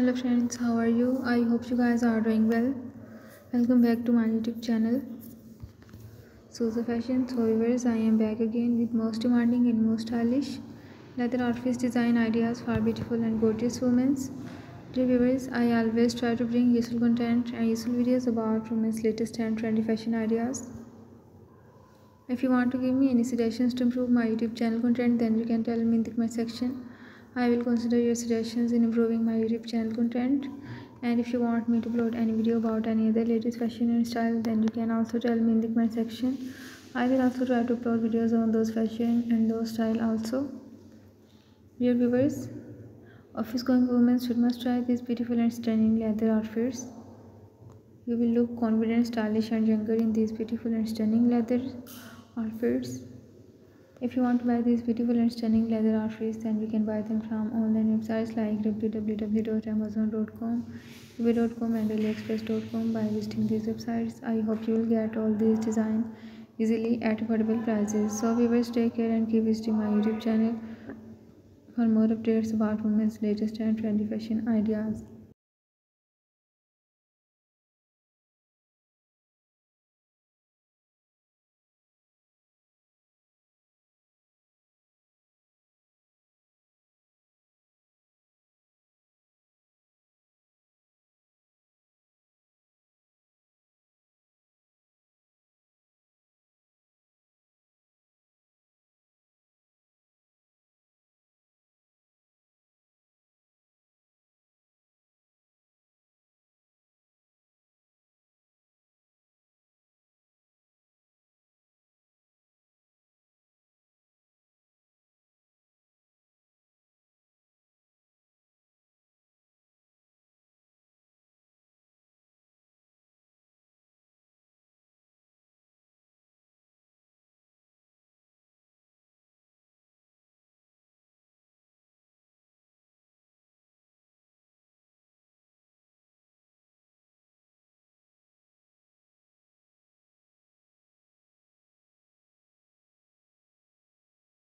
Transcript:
hello friends how are you? I hope you guys are doing well. Welcome back to my youtube channel. Suzzo fashion so viewers i am back again with most demanding and most stylish leather outfits design ideas for beautiful and gorgeous women. Dear viewers i always try to bring useful content and useful videos about women's latest and trendy fashion ideas. If you want to give me any suggestions to improve my youtube channel content then you can tell me in the comment section I will consider your suggestions in improving my YouTube channel content. And if you want me to upload any video about any other latest fashion and style, then you can also tell me in the comment section. I will also try to upload videos on those fashion and those style also. Dear viewers, office going women should must try these beautiful and stunning leather outfits. You will look confident, stylish and younger in these beautiful and stunning leather outfits. If you want to buy these beautiful and stunning leather outfits, then you can buy them from online websites like www.amazon.com, ebay.com and aliexpress.com by visiting these websites. I hope you will get all these designs easily at affordable prices. So viewers take care and keep visiting my YouTube channel for more updates about women's latest and trendy fashion ideas.